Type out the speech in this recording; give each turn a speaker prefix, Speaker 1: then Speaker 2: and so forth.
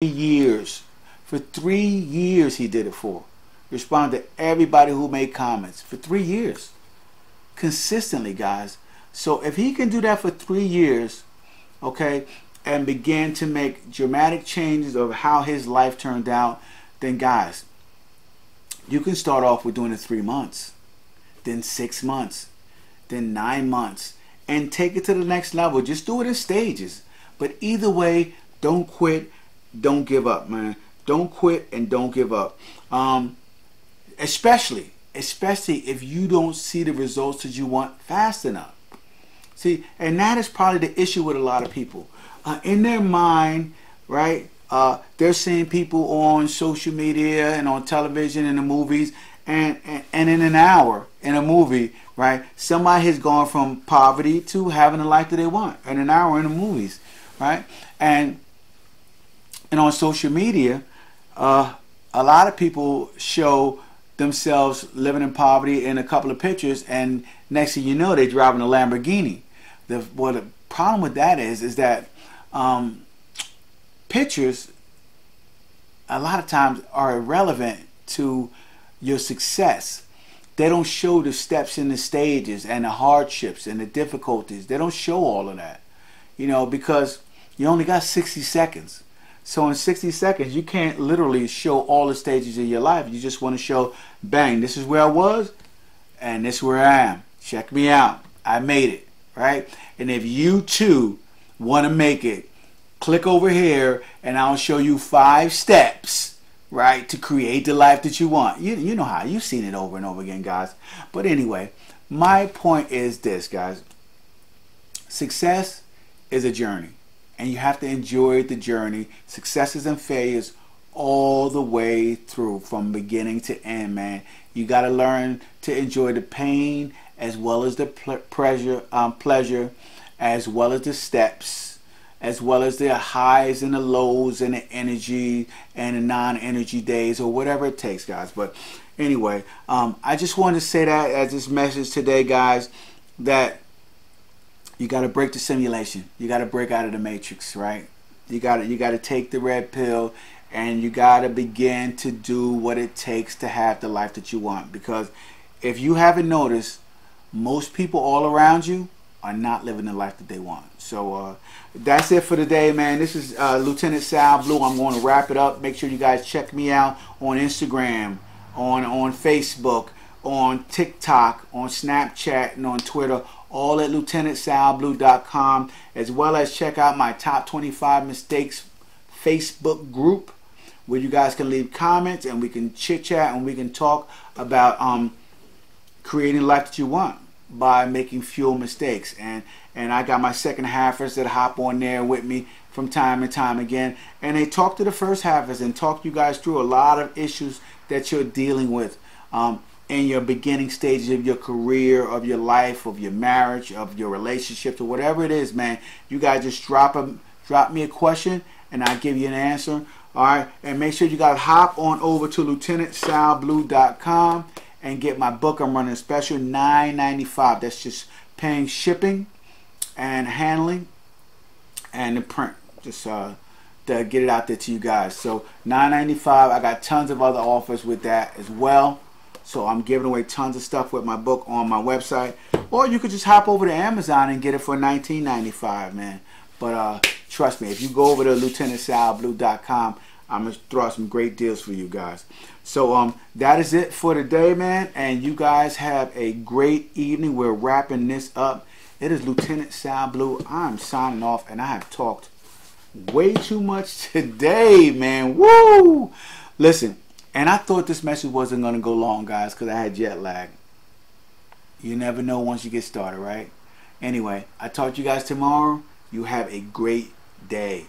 Speaker 1: years. For three years he did it for. Responded to everybody who made comments. For three years. Consistently, guys. So if he can do that for three years, okay, and began to make dramatic changes of how his life turned out, then guys, you can start off with doing it three months, then six months, then nine months, and take it to the next level. Just do it in stages. But either way, don't quit, don't give up, man. Don't quit and don't give up. Um, especially, especially if you don't see the results that you want fast enough. See, and that is probably the issue with a lot of people. Uh, in their mind, right, uh, they're seeing people on social media and on television and the movies, and, and, and in an hour in a movie, right, somebody has gone from poverty to having the life that they want in an hour in the movies, right? And and on social media, uh, a lot of people show themselves living in poverty in a couple of pictures, and next thing you know, they're driving a Lamborghini. The what the problem with that is is that um, pictures a lot of times are irrelevant to your success. They don't show the steps and the stages and the hardships and the difficulties. They don't show all of that, you know, because you only got 60 seconds. So in 60 seconds, you can't literally show all the stages of your life. You just want to show, bang, this is where I was, and this is where I am. Check me out. I made it, right? And if you too want to make it, click over here and I'll show you five steps, right, to create the life that you want. You, you know how, you've seen it over and over again, guys. But anyway, my point is this, guys. Success is a journey and you have to enjoy the journey, successes and failures all the way through from beginning to end, man. You got to learn to enjoy the pain as well as the pleasure, um, pleasure, as well as the steps, as well as the highs and the lows and the energy and the non-energy days or whatever it takes, guys. But anyway, um, I just wanted to say that as this message today, guys, that you got to break the simulation. You got to break out of the matrix, right? You got to you got to take the red pill and you got to begin to do what it takes to have the life that you want because if you haven't noticed, most people all around you are not living the life that they want. So uh, that's it for today, man. This is uh, Lieutenant Sal Blue. I'm going to wrap it up. Make sure you guys check me out on Instagram, on on Facebook, on TikTok, on Snapchat, and on Twitter all at lieutenantsalblue.com, as well as check out my top 25 mistakes Facebook group where you guys can leave comments and we can chit chat and we can talk about um, creating life that you want by making fewer mistakes. And and I got my second halfers that hop on there with me from time and time again, and they talk to the first halfers and talk you guys through a lot of issues that you're dealing with. Um, in your beginning stages of your career, of your life, of your marriage, of your relationships, or whatever it is, man, you guys just drop a drop me a question and I'll give you an answer. All right, and make sure you guys hop on over to lieutenantsalblue.com and get my book. I'm running a special $9.95. That's just paying shipping and handling and the print. Just uh, to get it out there to you guys. So $9.95. I got tons of other offers with that as well. So I'm giving away tons of stuff with my book on my website. Or you could just hop over to Amazon and get it for $19.95, man. But uh, trust me, if you go over to lieutenantsalblue.com, I'm going to throw out some great deals for you guys. So um, that is it for today, man. And you guys have a great evening. We're wrapping this up. It is Lieutenant Sal Blue. I'm signing off, and I have talked way too much today, man. Woo! Listen, and I thought this message wasn't going to go long, guys, because I had jet lag. You never know once you get started, right? Anyway, I talk to you guys tomorrow. You have a great day.